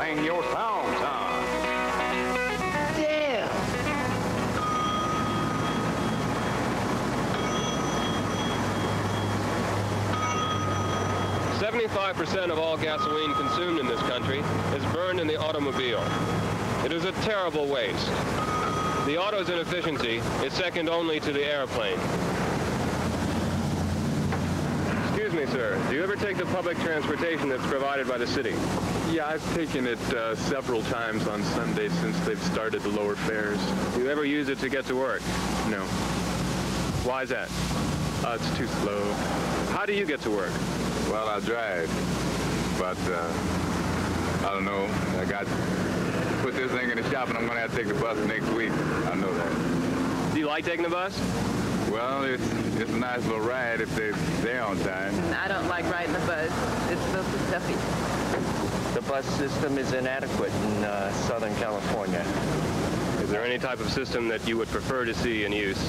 Sing your song, son. Damn. 75% of all gasoline consumed in this country is burned in the automobile. It is a terrible waste. The auto's inefficiency is second only to the airplane. Excuse me, sir. Do you ever take the public transportation that's provided by the city? Yeah, I've taken it uh, several times on Sundays since they've started the lower fares. Do you ever use it to get to work? No, Why is that? uh, it's too slow. How do you get to work? Well, I drive, but uh, I don't know. I got put this thing in the shop, and I'm gonna have to take the bus next week. I know that. Do you like taking the bus? Well, it's it's a nice little ride if they're there on time. I don't like riding the bus. It's so stuffy. Bus system is inadequate in uh, Southern California. Is there any type of system that you would prefer to see in use?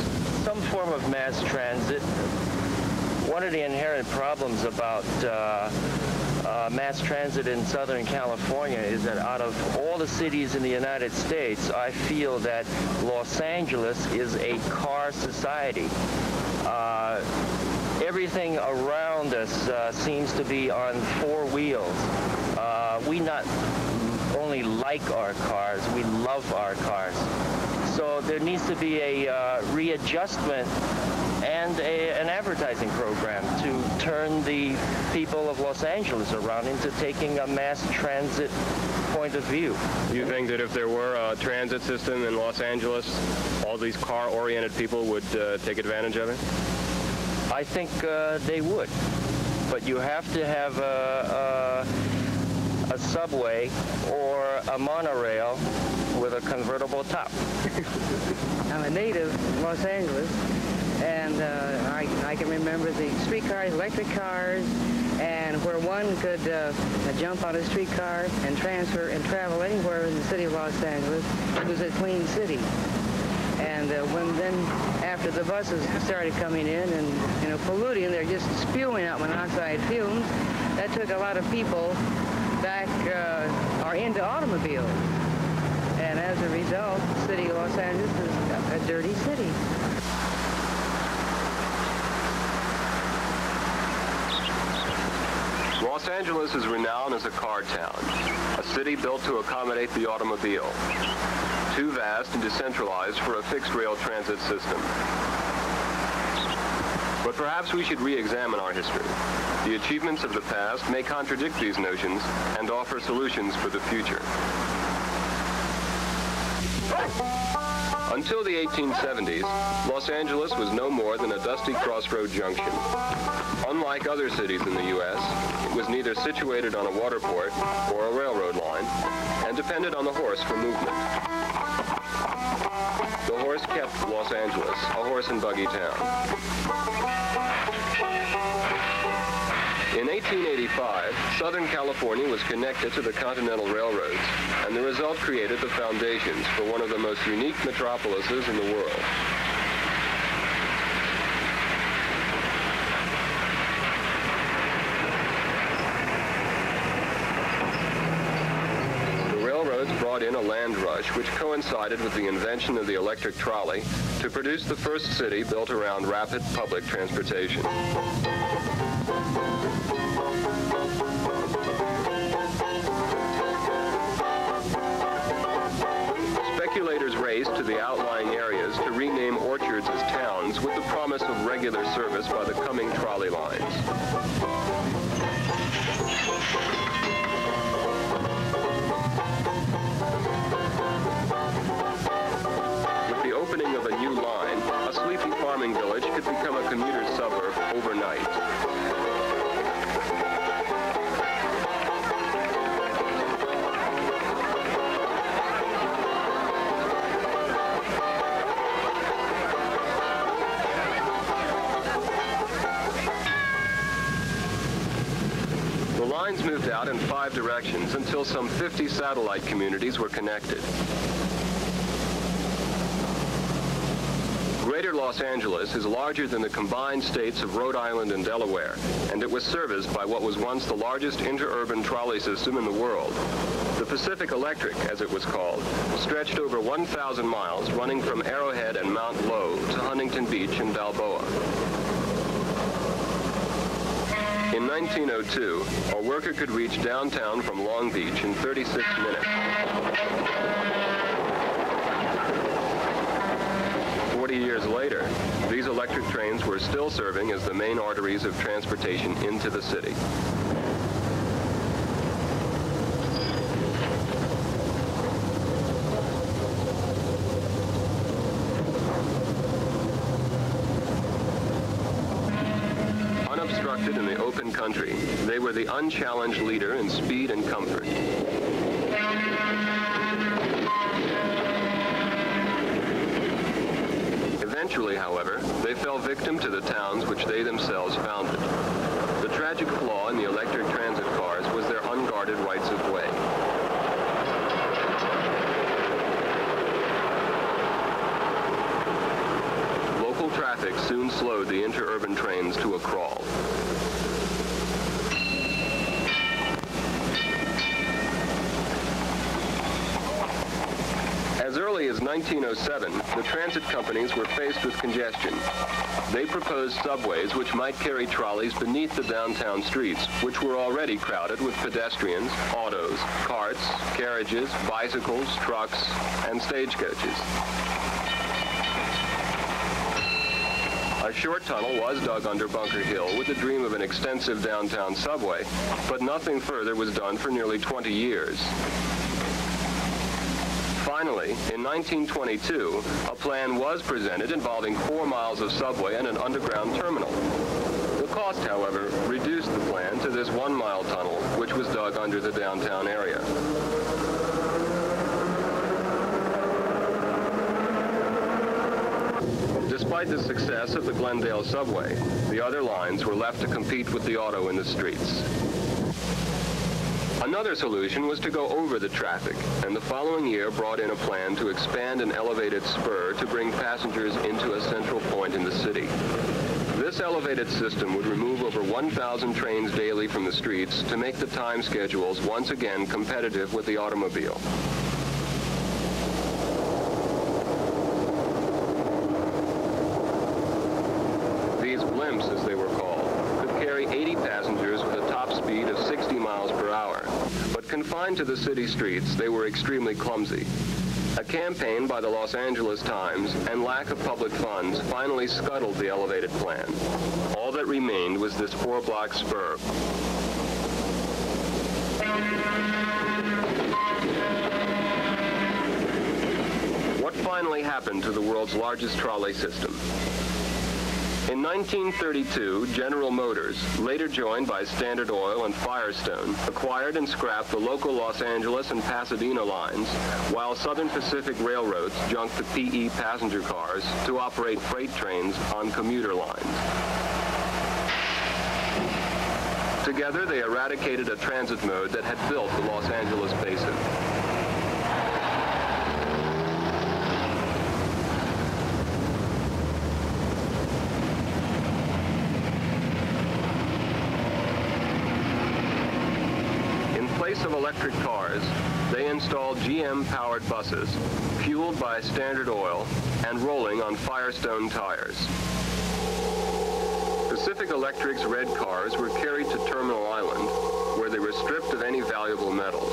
Some form of mass transit. One of the inherent problems about uh, uh, mass transit in Southern California is that out of all the cities in the United States, I feel that Los Angeles is a car society. Uh, everything around us uh, seems to be on four wheels. We not only like our cars, we love our cars. So there needs to be a uh, readjustment and a, an advertising program to turn the people of Los Angeles around into taking a mass transit point of view. You think that if there were a transit system in Los Angeles, all these car-oriented people would uh, take advantage of it? I think uh, they would, but you have to have a, a, a subway or a monorail with a convertible top. I'm a native of Los Angeles, and uh, I, I can remember the streetcars, electric cars, and where one could uh, jump on a streetcar and transfer and travel anywhere in the city of Los Angeles. It was a clean city. And uh, when then, after the buses started coming in and you know polluting, they're just spewing out monoxide fumes. That took a lot of people back uh, or into automobiles. And as a result, the city of Los Angeles is a dirty city. Los Angeles is renowned as a car town, a city built to accommodate the automobile. Too vast and decentralized for a fixed rail transit system. But perhaps we should re-examine our history. The achievements of the past may contradict these notions and offer solutions for the future. Until the 1870s, Los Angeles was no more than a dusty crossroad junction. Unlike other cities in the U.S., it was neither situated on a waterport or a railroad line and depended on the horse for movement. The horse kept Los Angeles a horse and buggy town. In 1885, Southern California was connected to the Continental Railroads, and the result created the foundations for one of the most unique metropolises in the world. The railroads brought in a land rush which coincided with the invention of the electric trolley to produce the first city built around rapid public transportation. Speculators raced to the outlying areas to rename orchards as towns with the promise of regular service by the coming trolley lines. With the opening of a new line, a sleepy farming village could become a commuter suburb overnight. Five directions until some 50 satellite communities were connected. Greater Los Angeles is larger than the combined states of Rhode Island and Delaware, and it was serviced by what was once the largest interurban trolley system in the world. The Pacific Electric, as it was called, stretched over 1,000 miles running from Arrowhead and Mount Lowe to Huntington Beach and Balboa. In 1902, a worker could reach downtown from Long Beach in 36 minutes. 40 years later, these electric trains were still serving as the main arteries of transportation into the city. Unobstructed in the open country, they were the unchallenged leader in speed and comfort. Eventually, however, they fell victim to the towns which they themselves founded. The tragic flaw in the electric transit cars was their unguarded rights of way. Local traffic soon slowed the interurban trains to a crawl. As early as 1907, the transit companies were faced with congestion. They proposed subways which might carry trolleys beneath the downtown streets, which were already crowded with pedestrians, autos, carts, carriages, bicycles, trucks, and stagecoaches. A short tunnel was dug under Bunker Hill with the dream of an extensive downtown subway, but nothing further was done for nearly 20 years. Finally, in 1922, a plan was presented involving four miles of subway and an underground terminal. The cost, however, reduced the plan to this one-mile tunnel, which was dug under the downtown area. Despite the success of the Glendale subway, the other lines were left to compete with the auto in the streets. Another solution was to go over the traffic, and the following year brought in a plan to expand an elevated spur to bring passengers into a central point in the city. This elevated system would remove over 1,000 trains daily from the streets to make the time schedules once again competitive with the automobile. These blimps, as they were called, could carry 80 passengers with a top speed of 60 miles per hour. But confined to the city streets, they were extremely clumsy. A campaign by the Los Angeles Times and lack of public funds finally scuttled the elevated plan. All that remained was this four-block spur. What finally happened to the world's largest trolley system? In 1932, General Motors, later joined by Standard Oil and Firestone, acquired and scrapped the local Los Angeles and Pasadena lines, while Southern Pacific Railroads junked the PE passenger cars to operate freight trains on commuter lines. Together, they eradicated a transit mode that had built the Los Angeles basin. In place of electric cars, they installed GM-powered buses, fueled by Standard Oil and rolling on Firestone tires. Pacific Electric's red cars were carried to Terminal Island, where they were stripped of any valuable metals.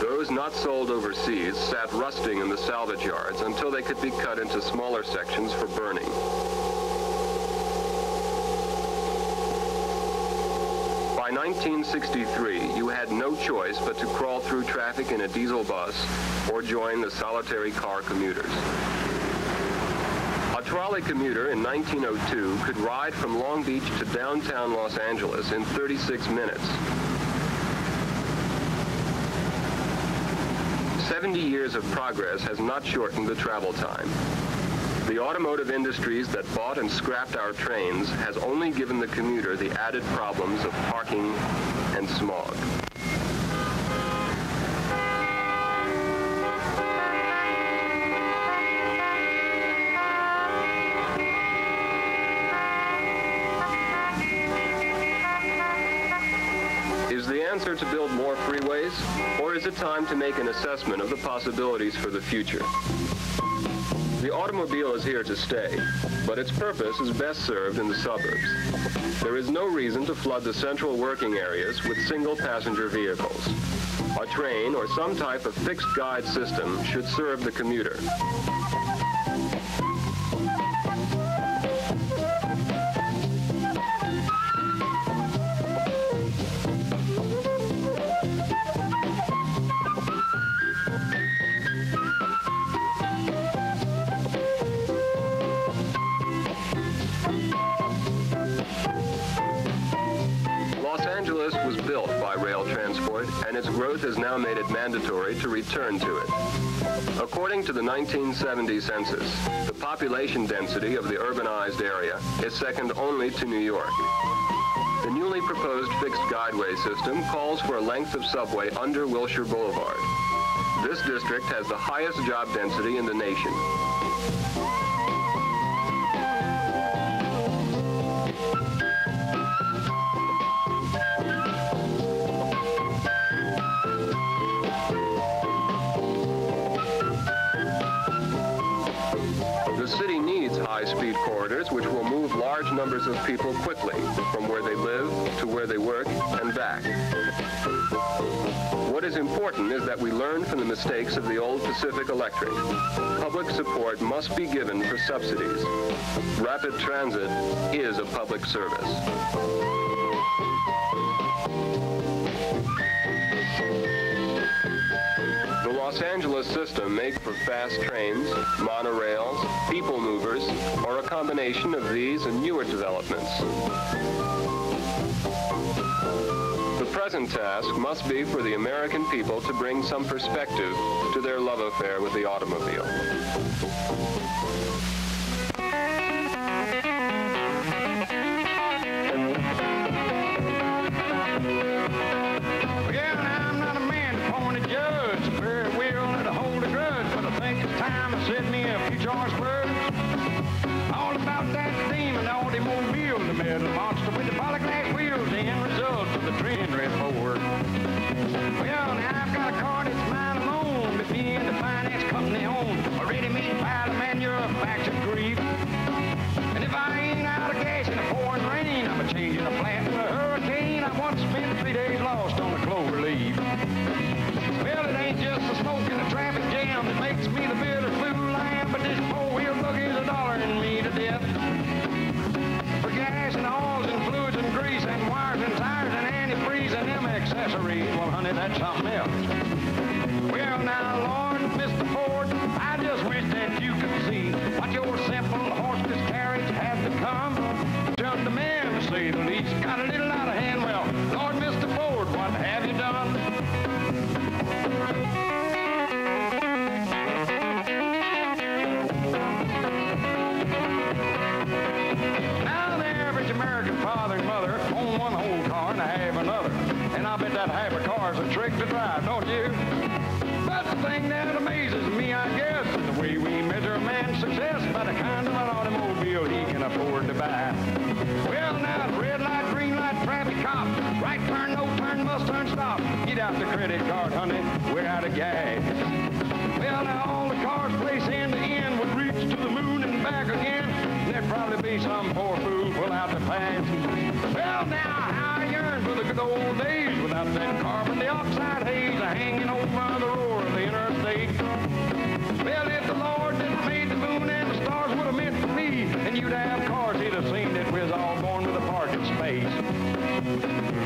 Those not sold overseas sat rusting in the salvage yards until they could be cut into smaller sections for burning. By 1963, you had no choice but to crawl through traffic in a diesel bus or join the solitary car commuters. A trolley commuter in 1902 could ride from Long Beach to downtown Los Angeles in 36 minutes. 70 years of progress has not shortened the travel time. The automotive industries that bought and scrapped our trains has only given the commuter the added problems of parking and smog. Is the answer to build more freeways, or is it time to make an assessment of the possibilities for the future? The automobile is here to stay, but its purpose is best served in the suburbs. There is no reason to flood the central working areas with single passenger vehicles. A train or some type of fixed guide system should serve the commuter. Angeles was built by rail transport, and its growth has now made it mandatory to return to it. According to the 1970 census, the population density of the urbanized area is second only to New York. The newly proposed fixed guideway system calls for a length of subway under Wilshire Boulevard. This district has the highest job density in the nation. High-speed corridors which will move large numbers of people quickly from where they live to where they work and back. What is important is that we learn from the mistakes of the old Pacific Electric. Public support must be given for subsidies. Rapid transit is a public service. Los Angeles system make for fast trains, monorails, people movers, or a combination of these and newer developments. The present task must be for the American people to bring some perspective to their love affair with the automobile. Monster with the polyglass wheels, the end result of the trend well, that's something else. Well, now, Lord, Mr. Ford, I just wish that you could see what your simple horseless carriage had become. Done to man, to say the least. Got a little out of hand. Well, Lord, Mr. Ford, what have you done? Now the average American father and mother own one whole car and I have another. And I bet that a trick to drive, don't you? But the thing that amazes me, I guess, is the way we measure a man's success by the kind of an automobile he can afford to buy. Well, now, red light, green light, traffic cop, right turn, no turn, must turn, stop. Get out the credit card, honey, we're out of gas. Well, now, all the cars place end to end would reach to the moon and back again. There'd probably be some poor fool pull out the pants. Well, now, Look the good old days without that carbon dioxide haze hanging over the roar of the interstate. Well, if the Lord didn't made the moon and the stars would have meant for me, and you'd have cars, he'd have seen that we was all born with a parking space.